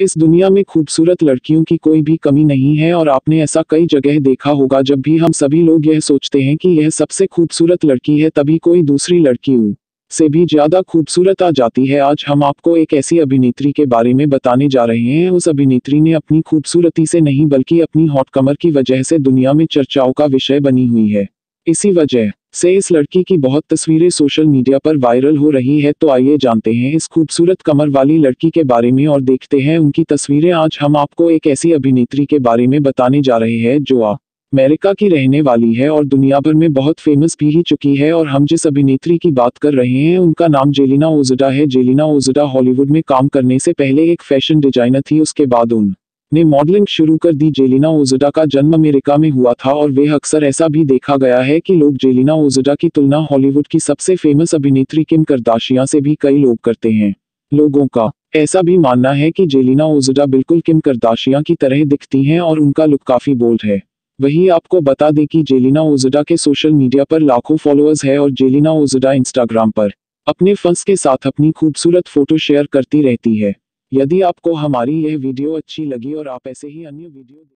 इस दुनिया में खूबसूरत लड़कियों की कोई भी कमी नहीं है और आपने ऐसा कई जगह देखा होगा जब भी हम सभी लोग यह सोचते हैं कि यह सबसे खूबसूरत लड़की है तभी कोई दूसरी लड़की ऊ से भी ज़्यादा खूबसूरत आ जाती है। आज हम आपको एक ऐसी अभिनेत्री के बारे में बताने जा रहे हैं। उस अभिनेत्री ने अपनी खूबसूरती से नहीं बल्कि अपनी हॉट कमर की वजह से दुनिया में चर्चाओं का विषय बनी हुई है। इसी वजह से इस लड़की की बहुत तस्वीरें सोशल मीडिया पर वायरल हो रही है तो आइए जानते हैं इस खूबसूरत कमर वाली लड़की के बारे में और देखते हैं उनकी तस्वीरें। आज हम आपको एक ऐसी अभिनेत्री के बारे में बताने जा रहे हैं, जो अमेरिका की रहने वाली है और दुनिया भर में बहुत फ़ेमस भी ही चुकी है और हम जिस अभिनेत्री की बात कर रहे हैं, उनका नाम जेलिना ओजडा है। जेलिना ओजडा हॉलीवुड में काम करने से पहले एक फ़ैशन डिज़ाइनर थी, उसके बाद उन ने मॉडलिंग शुरू कर दी। जेलिना ओजडा का जन्म अमेरिका में हुआ था और वे अक्सर ऐसा भी देखा गया है कि लोग जेलिना ओजडा की तुलना हॉलीवुड की सबसे फ़ेमस अभिनेत्री किम करदाशिया से भी कई लोग करते हैं। लोगों का ऐसा भी मानना है कि जेलिना ओजडा बिल्कुल किम करदाशिया की तरह दिखती हैं और उनका लुक काफ़ी बोल्ड है। वही आपको बता दें कि जेलिना ओजडा के सोशल मीडिया पर लाखों फॉलोअर्स है और जेलिना ओजडा इंस्टाग्राम पर अपने फंस के साथ अपनी खूबसूरत फ़ोटो शेयर करती रहती है। यदि आपको हमारी यह वीडियो अच्छी लगी और आप ऐसे ही अन्य वीडियो